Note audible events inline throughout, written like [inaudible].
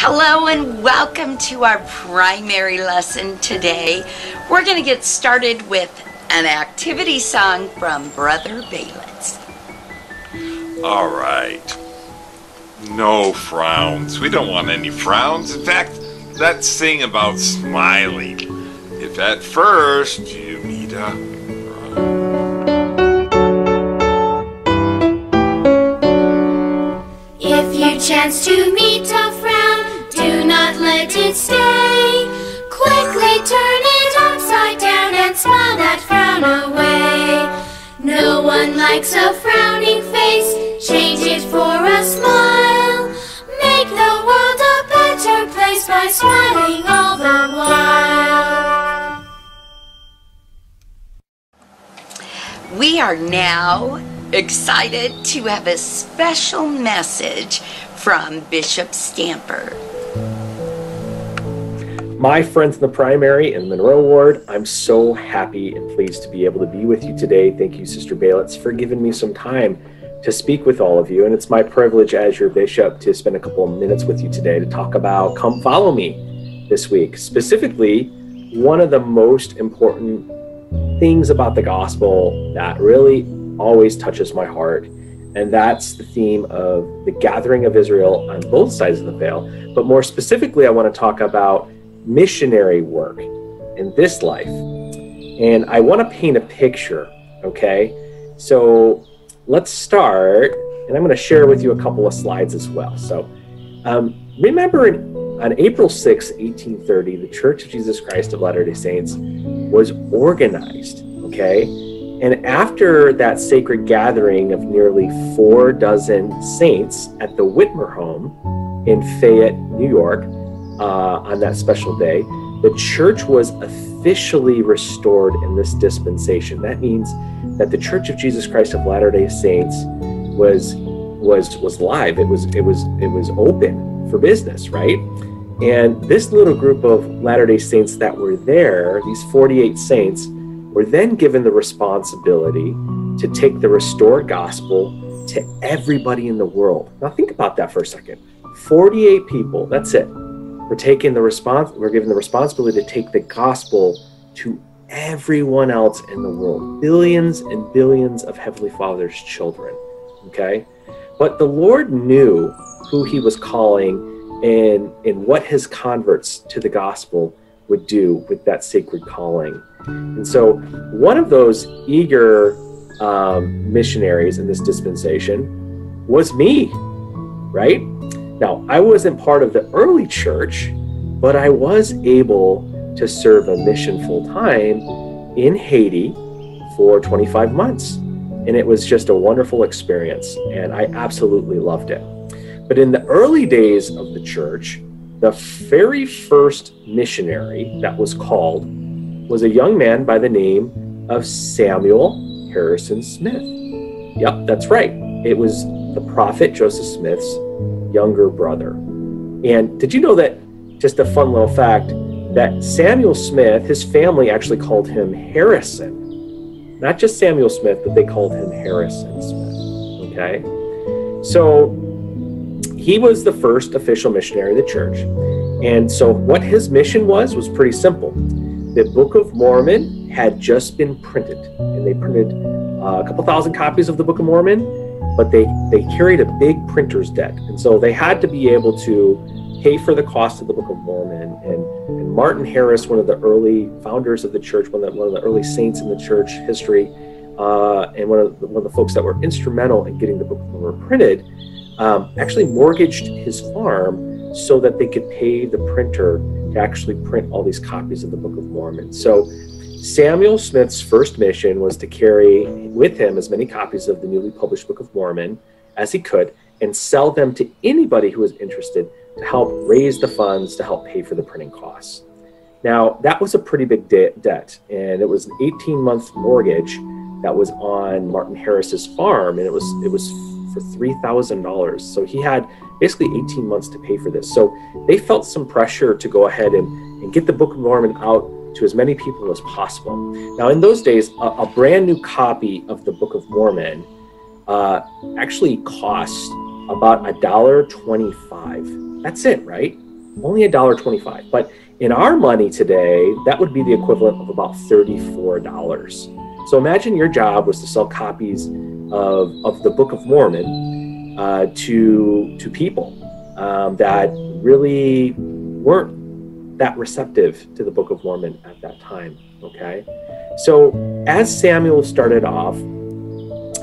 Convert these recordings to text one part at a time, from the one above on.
Hello and welcome to our primary lesson today. We're going to get started with an activity song from Brother Baylitz. All right. No frowns. We don't want any frowns. In fact, let's sing about smiling. If at first you meet a If you chance to meet a frown, do let stay. Quickly turn it upside down and smile that frown away. No one likes a frowning face, change it for a smile. Make the world a better place by smiling all the while. We are now excited to have a special message from Bishop Stamper. My friends in the primary and Monroe Ward, I'm so happy and pleased to be able to be with you today. Thank you, Sister Baylitz, for giving me some time to speak with all of you. And it's my privilege as your bishop to spend a couple of minutes with you today to talk about Come Follow Me this week. Specifically, one of the most important things about the gospel that really always touches my heart. And that's the theme of the gathering of Israel on both sides of the veil. But more specifically, I want to talk about missionary work in this life. And I want to paint a picture, okay? So let's start, and I'm going to share with you a couple of slides as well. So um, remember in, on April 6, 1830, the Church of Jesus Christ of Latter day Saints was organized, okay? And after that sacred gathering of nearly four dozen saints at the Whitmer home in Fayette, New York, uh, on that special day, the church was officially restored in this dispensation. That means that the Church of Jesus Christ of Latter-day Saints was was was live. It was it was it was open for business, right? And this little group of Latter-day Saints that were there, these 48 saints, were then given the responsibility to take the restored gospel to everybody in the world. Now think about that for a second. 48 people, that's it. We're taking the response we're given the responsibility to take the gospel to everyone else in the world. Billions and billions of Heavenly Father's children. Okay? But the Lord knew who he was calling and and what his converts to the gospel would do with that sacred calling. And so, one of those eager um, missionaries in this dispensation was me, right? Now, I wasn't part of the early church, but I was able to serve a mission full time in Haiti for 25 months. And it was just a wonderful experience, and I absolutely loved it. But in the early days of the church, the very first missionary that was called was a young man by the name of Samuel Harrison Smith. Yep, that's right. It was the prophet Joseph Smith's younger brother. And did you know that, just a fun little fact, that Samuel Smith, his family actually called him Harrison. Not just Samuel Smith, but they called him Harrison Smith. Okay? So he was the first official missionary of the church. And so what his mission was was pretty simple. The Book of Mormon had just been printed, and they printed uh, a couple thousand copies of the Book of Mormon, but they, they carried a big printer's debt. And so they had to be able to pay for the cost of the Book of Mormon. And, and Martin Harris, one of the early founders of the church, one of the, one of the early saints in the church history, uh, and one of, the, one of the folks that were instrumental in getting the Book of Mormon printed, um, actually mortgaged his farm so that they could pay the printer to actually print all these copies of the Book of Mormon. So Samuel Smith's first mission was to carry with him as many copies of the newly published Book of Mormon as he could and sell them to anybody who was interested to help raise the funds to help pay for the printing costs. Now, that was a pretty big de- debt, and it was an 18 month mortgage that was on Martin Harris's farm, and it was it was for $3,000. So he had basically 18 months to pay for this. So they felt some pressure to go ahead and, and get the Book of Mormon out to as many people as possible. Now, in those days, a, a brand new copy of the Book of Mormon uh, actually cost about a dollar twenty-five. That's it, right? only a dollar twenty-five. But in our money today, that would be the equivalent of about thirty-four dollars. So imagine your job was to sell copies of, of the Book of Mormon uh, to to people um, that really weren't that receptive to the Book of Mormon at that time. Okay, so as Samuel started off,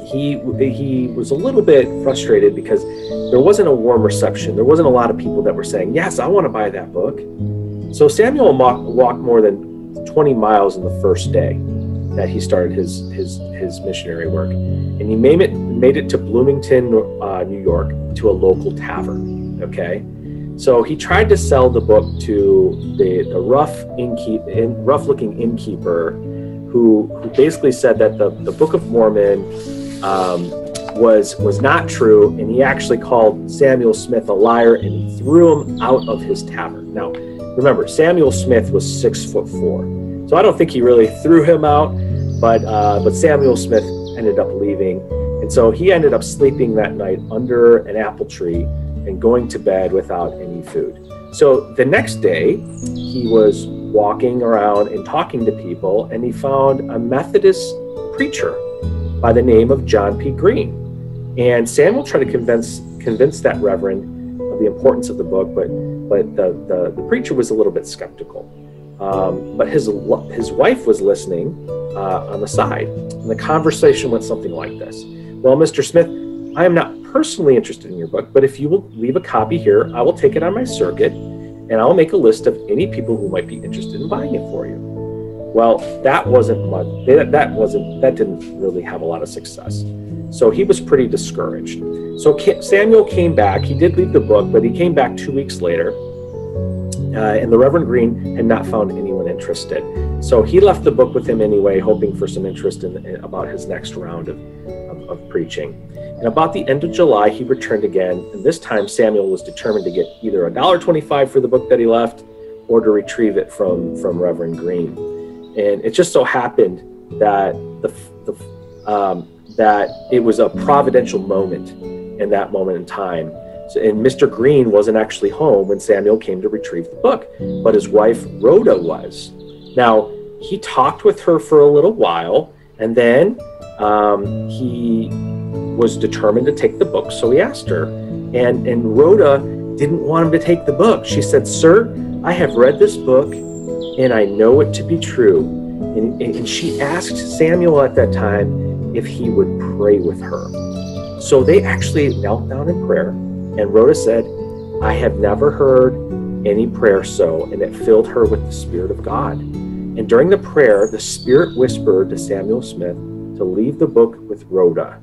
he he was a little bit frustrated because there wasn't a warm reception. There wasn't a lot of people that were saying, "Yes, I want to buy that book." So Samuel walked more than 20 miles in the first day that he started his his his missionary work, and he made it made it to Bloomington, uh, New York, to a local tavern. Okay, so he tried to sell the book to the, the rough innkeep, in, rough looking innkeeper, who who basically said that the the Book of Mormon um, was was not true, and he actually called Samuel Smith a liar and he threw him out of his tavern. Now, remember, Samuel Smith was six foot four, so I don't think he really threw him out, but uh, but Samuel Smith ended up leaving, and so he ended up sleeping that night under an apple tree and going to bed without any food. So the next day, he was walking around and talking to people, and he found a Methodist preacher by the name of John P. Greene. And Samuel tried to convince convince that reverend of the importance of the book, but but the the, the preacher was a little bit skeptical. Um, but his his wife was listening uh, on the side, and the conversation went something like this: "Well, Mr. Smith, I am not personally interested in your book, but if you will leave a copy here, I will take it on my circuit, and I'll make a list of any people who might be interested in buying it for you." Well, that wasn't much. That wasn't. That didn't really have a lot of success. So he was pretty discouraged. So Samuel came back. He did leave the book, but he came back two weeks later, uh, and the Reverend Greene had not found anyone interested. So he left the book with him anyway, hoping for some interest in, in about his next round of, of, of preaching. And about the end of July, he returned again, and this time Samuel was determined to get either a dollar twenty-five for the book that he left, or to retrieve it from from Reverend Greene. And it just so happened that the, the um, that it was a providential moment in that moment in time. So, and Mr. Greene wasn't actually home when Samuel came to retrieve the book, but his wife Rhoda was. Now he talked with her for a little while, and then um, he was determined to take the book. So he asked her, and and Rhoda didn't want him to take the book. She said, "Sir, I have read this book and I know it to be true. And, and she asked Samuel at that time if he would pray with her. So they actually knelt down in prayer, and Rhoda said, I have never heard any prayer so, and it filled her with the Spirit of God. And during the prayer, the Spirit whispered to Samuel Smith to leave the book with Rhoda.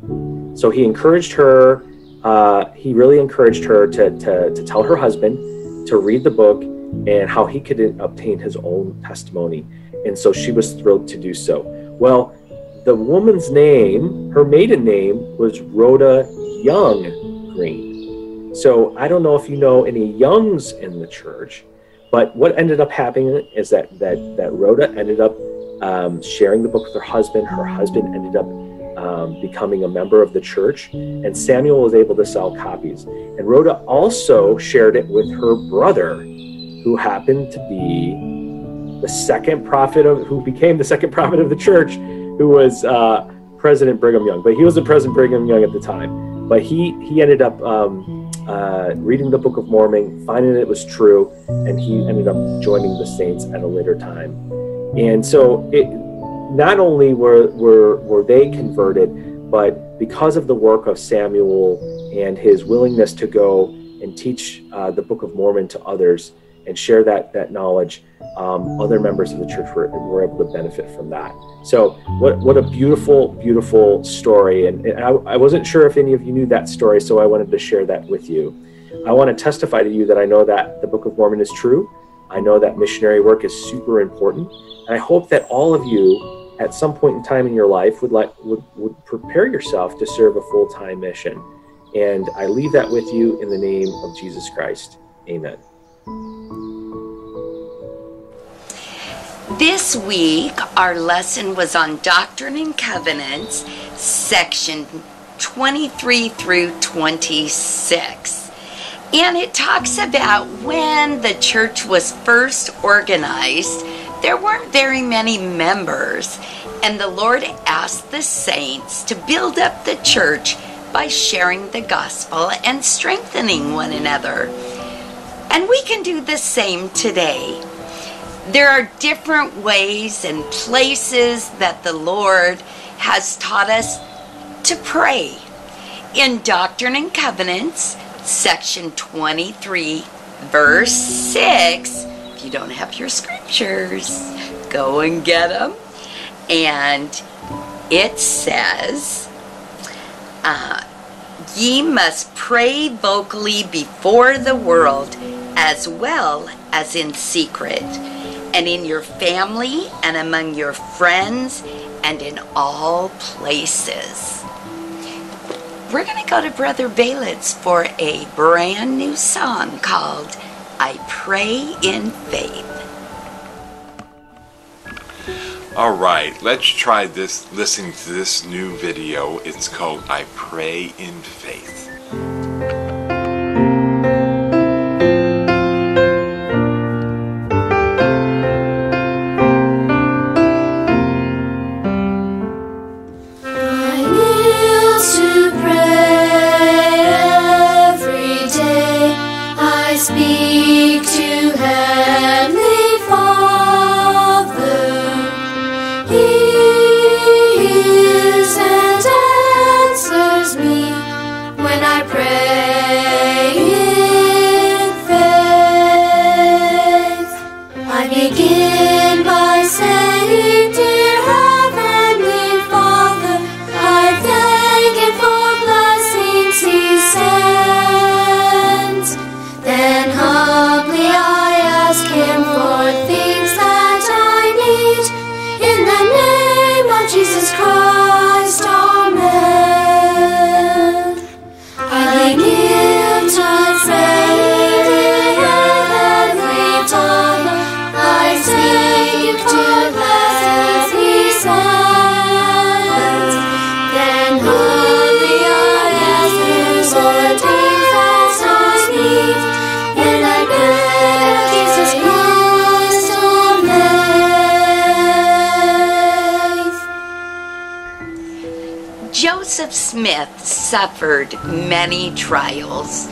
So he encouraged her, uh, he really encouraged her to, to, to tell her husband to read the book and how he could obtain his own testimony. And so she was thrilled to do so. Well, the woman's name, her maiden name, was Rhoda Young Greene. So I don't know if you know any Youngs in the church, but what ended up happening is that that that Rhoda ended up um, sharing the book with her husband. Her husband ended up um, becoming a member of the church, and Samuel was able to sell copies. And Rhoda also shared it with her brother, who happened to be the second prophet of who became the second [laughs] prophet of the church, who was uh, President Brigham Young. But he was the President Brigham Young at the time. But he he ended up um, uh, reading the Book of Mormon, finding it was true, and he ended up joining the saints at a later time. And so it not only were were were they converted, but because of the work of Samuel and his willingness to go and teach uh, the Book of Mormon to others, and share that that knowledge, um, other members of the church were, were able to benefit from that. So what what a beautiful beautiful story, and, and I, I wasn't sure if any of you knew that story, so I wanted to share that with you. I want to testify to you that I know that the Book of Mormon is true. I know that missionary work is super important, and I hope that all of you at some point in time in your life would like would, would prepare yourself to serve a full-time mission. And I leave that with you in the name of Jesus Christ. Amen. This week, our lesson was on Doctrine and Covenants, section 23 through 26. And it talks about when the church was first organized, there weren't very many members, and the Lord asked the saints to build up the church by sharing the gospel and strengthening one another. And we can do the same today. There are different ways and places that the Lord has taught us to pray. In Doctrine and Covenants, section 23, verse 6, if you don't have your scriptures, go and get them. And it says, uh, Ye must pray vocally before the world as well as in secret, and in your family and among your friends and in all places. We're going to go to Brother Baylitz for a brand new song called I Pray in Faith. All right, let's try this listening to this new video. It's called I Pray in Faith. Smith suffered many trials,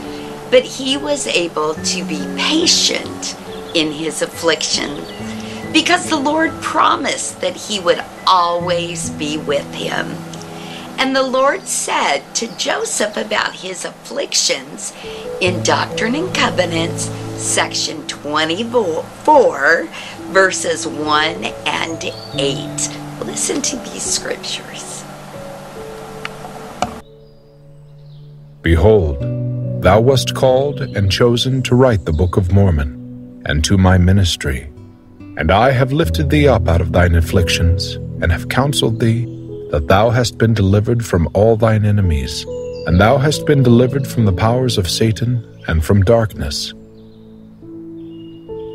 but he was able to be patient in his affliction because the Lord promised that he would always be with him. And the Lord said to Joseph about his afflictions in Doctrine and Covenants, section 24, verses 1 and 8. Listen to these scriptures. Behold, thou wast called and chosen to write the book of Mormon, and to my ministry. And I have lifted thee up out of thine afflictions, and have counseled thee, that thou hast been delivered from all thine enemies, and thou hast been delivered from the powers of Satan and from darkness.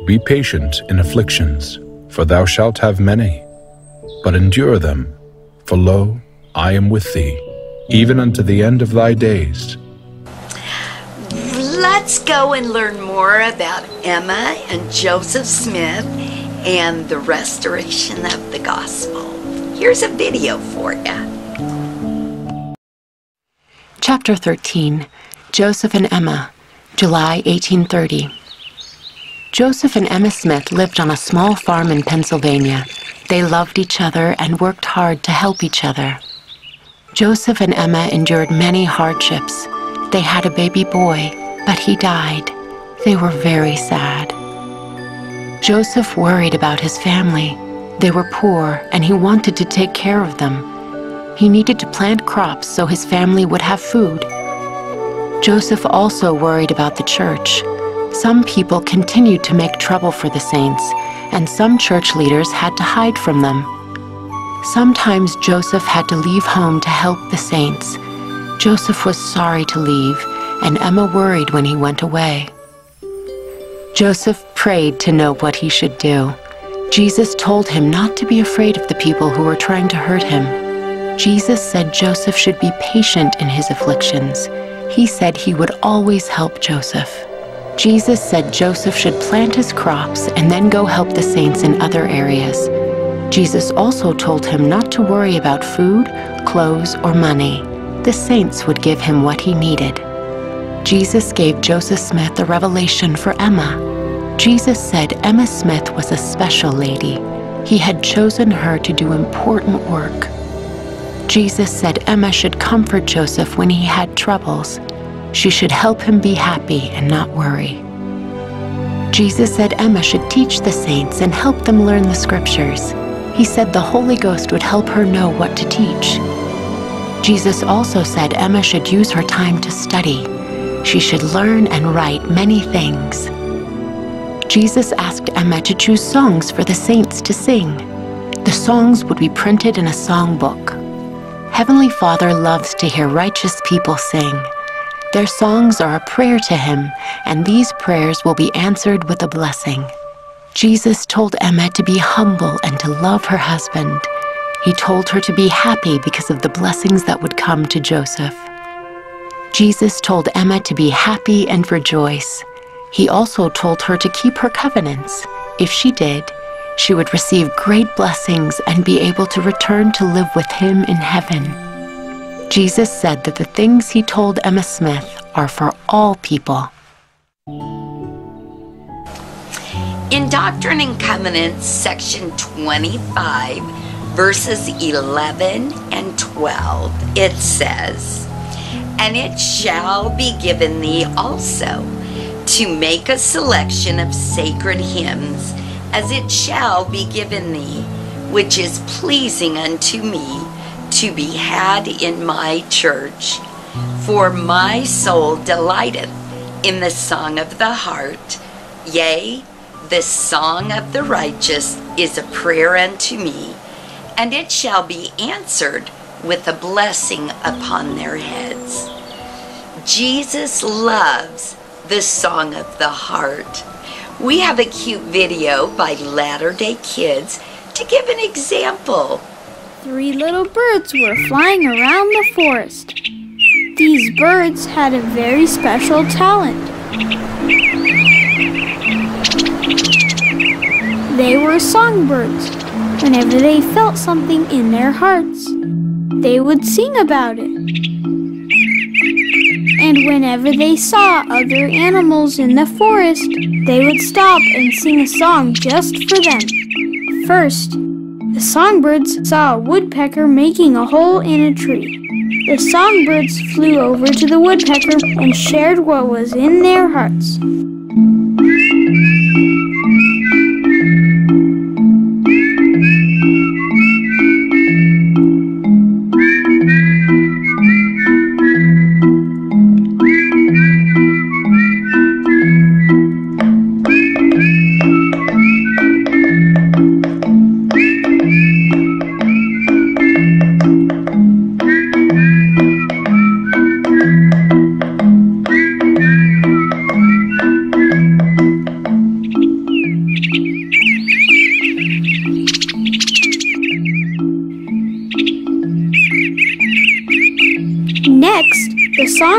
Be patient in afflictions, for thou shalt have many, but endure them, for lo, I am with thee, even unto the end of thy days. Let's go and learn more about Emma and Joseph Smith and the restoration of the gospel. Here's a video for you. Chapter 13 Joseph and Emma, July 1830. Joseph and Emma Smith lived on a small farm in Pennsylvania. They loved each other and worked hard to help each other. Joseph and Emma endured many hardships. They had a baby boy, but he died. They were very sad. Joseph worried about his family. They were poor, and he wanted to take care of them. He needed to plant crops so his family would have food. Joseph also worried about the church. Some people continued to make trouble for the saints, and some church leaders had to hide from them. Sometimes Joseph had to leave home to help the saints. Joseph was sorry to leave, and Emma worried when he went away. Joseph prayed to know what he should do. Jesus told him not to be afraid of the people who were trying to hurt him. Jesus said Joseph should be patient in his afflictions. he said he would always help Joseph. Jesus said Joseph should plant his crops and then go help the saints in other areas. Jesus also told him not to worry about food, clothes, or money. The saints would give him what he needed. Jesus gave Joseph Smith a revelation for Emma. Jesus said Emma Smith was a special lady. He had chosen her to do important work. Jesus said Emma should comfort Joseph when he had troubles. She should help him be happy and not worry. Jesus said Emma should teach the saints and help them learn the scriptures. He said the Holy Ghost would help her know what to teach. Jesus also said Emma should use her time to study. She should learn and write many things. Jesus asked Emma to choose songs for the saints to sing. The songs would be printed in a songbook. Heavenly Father loves to hear righteous people sing. Their songs are a prayer to Him, and these prayers will be answered with a blessing. Jesus told Emma to be humble and to love her husband. He told her to be happy because of the blessings that would come to Joseph. Jesus told Emma to be happy and rejoice. He also told her to keep her covenants. If she did, she would receive great blessings and be able to return to live with him in heaven. Jesus said that the things he told Emma Smith are for all people. In Doctrine and Covenants, section 25, verses 11 and 12, it says, And it shall be given thee also to make a selection of sacred hymns, as it shall be given thee, which is pleasing unto me to be had in my church. For my soul delighteth in the song of the heart, yea, the song of the righteous is a prayer unto me, and it shall be answered with a blessing upon their heads. Jesus loves the song of the heart. We have a cute video by Latter day Kids to give an example. Three little birds were flying around the forest. These birds had a very special talent. They were songbirds. Whenever they felt something in their hearts, they would sing about it. And whenever they saw other animals in the forest, they would stop and sing a song just for them. First, the songbirds saw a woodpecker making a hole in a tree. The songbirds flew over to the woodpecker and shared what was in their hearts.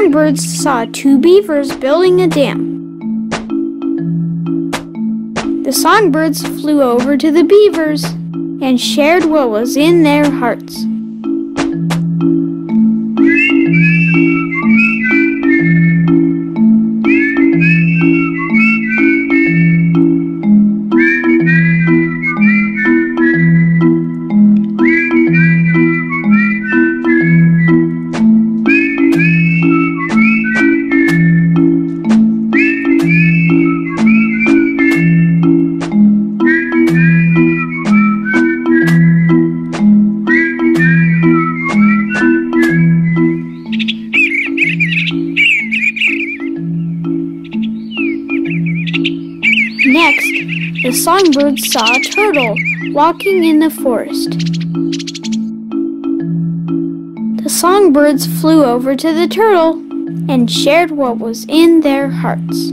Songbirds saw two beavers building a dam. The songbirds flew over to the beavers and shared what was in their hearts. The songbirds saw a turtle walking in the forest. The songbirds flew over to the turtle and shared what was in their hearts.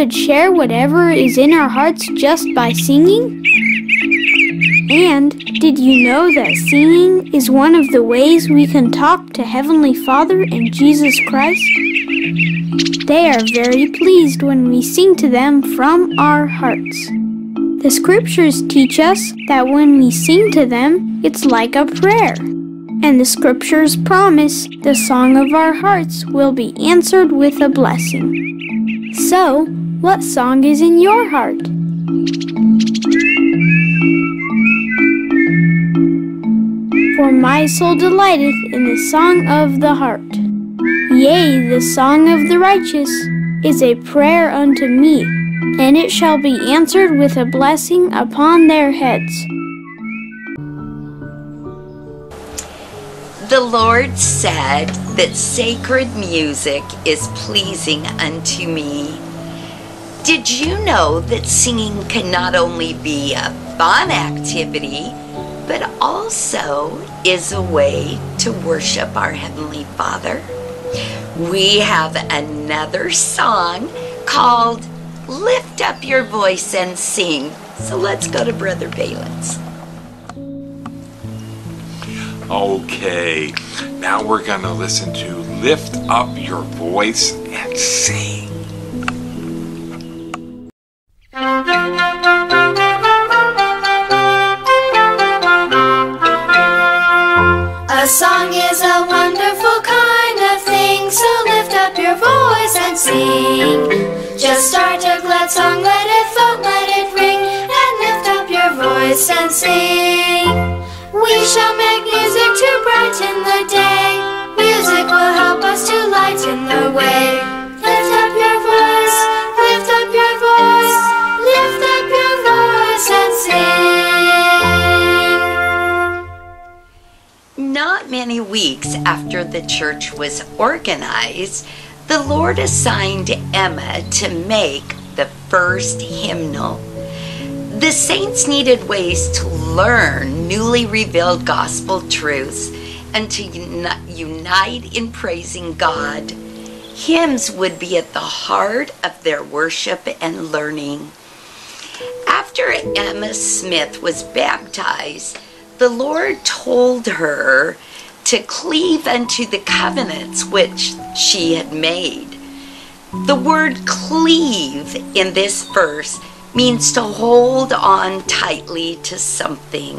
Could share whatever is in our hearts just by singing? And did you know that singing is one of the ways we can talk to Heavenly Father and Jesus Christ? They are very pleased when we sing to them from our hearts. The scriptures teach us that when we sing to them, it's like a prayer. And the scriptures promise the song of our hearts will be answered with a blessing. So, what song is in your heart? For my soul delighteth in the song of the heart. Yea, the song of the righteous is a prayer unto me, and it shall be answered with a blessing upon their heads. The Lord said that sacred music is pleasing unto me. Did you know that singing can not only be a fun activity, but also is a way to worship our Heavenly Father? We have another song called Lift Up Your Voice and Sing. So let's go to Brother Valence. Okay, now we're gonna listen to Lift Up Your Voice and Sing. Song, let it float, let it ring, and lift up your voice and sing. We shall make music to brighten the day. Music will help us to lighten the way. Lift up your voice, lift up your voice, lift up your voice and sing. Not many weeks after the church was organized, the Lord assigned Emma to make first hymnal. The saints needed ways to learn newly revealed gospel truths and to uni- unite in praising God. Hymns would be at the heart of their worship and learning. After Emma Smith was baptized, the Lord told her to cleave unto the covenants which she had made. The word cleave in this verse means to hold on tightly to something.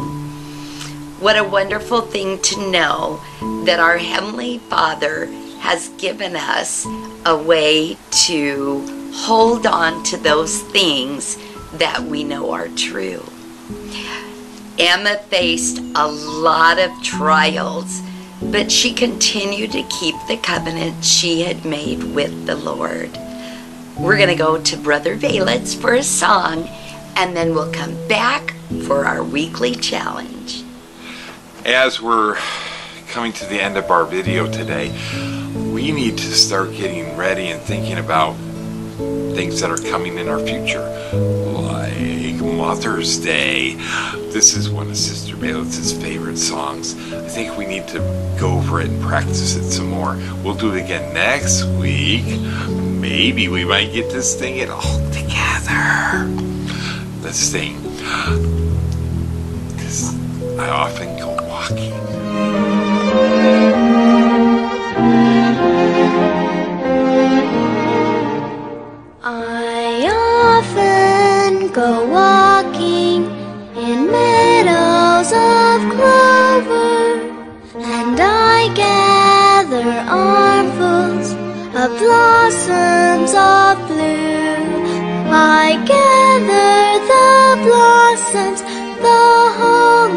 What a wonderful thing to know that our Heavenly Father has given us a way to hold on to those things that we know are true. Emma faced a lot of trials, but she continued to keep the covenant she had made with the Lord. We're going to go to Brother Valence for a song, and then we'll come back for our weekly challenge. As we're coming to the end of our video today, we need to start getting ready and thinking about things that are coming in our future, Mother's Day. This is one of Sister Bailiff's favorite songs. I think we need to go over it and practice it some more. We'll do it again next week. Maybe we might get this thing it all together. Let's sing. Because I often go walking. I often go walking of clover, and I gather armfuls of blossoms of blue. I gather the blossoms the whole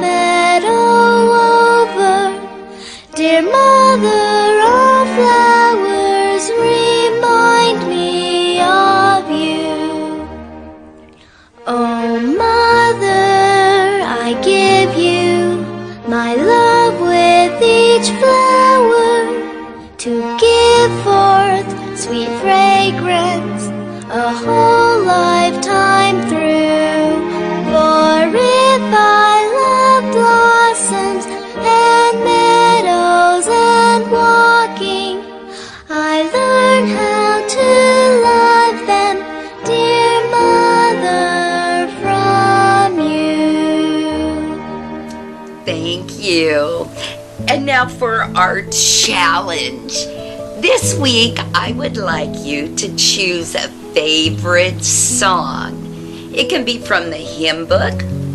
I would like you to choose a favorite song. It can be from the hymn book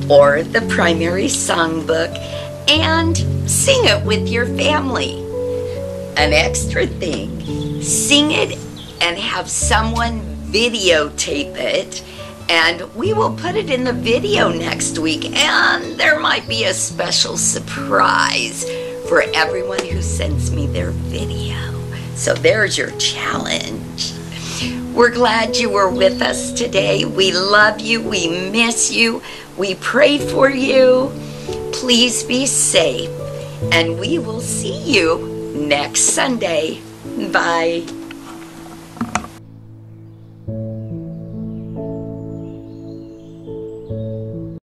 or the primary songbook and sing it with your family. An extra thing, sing it and have someone videotape it and we will put it in the video next week and there might be a special surprise for everyone who sends me their video. So there's your challenge. We're glad you were with us today. We love you. We miss you. We pray for you. Please be safe. And we will see you next Sunday. Bye.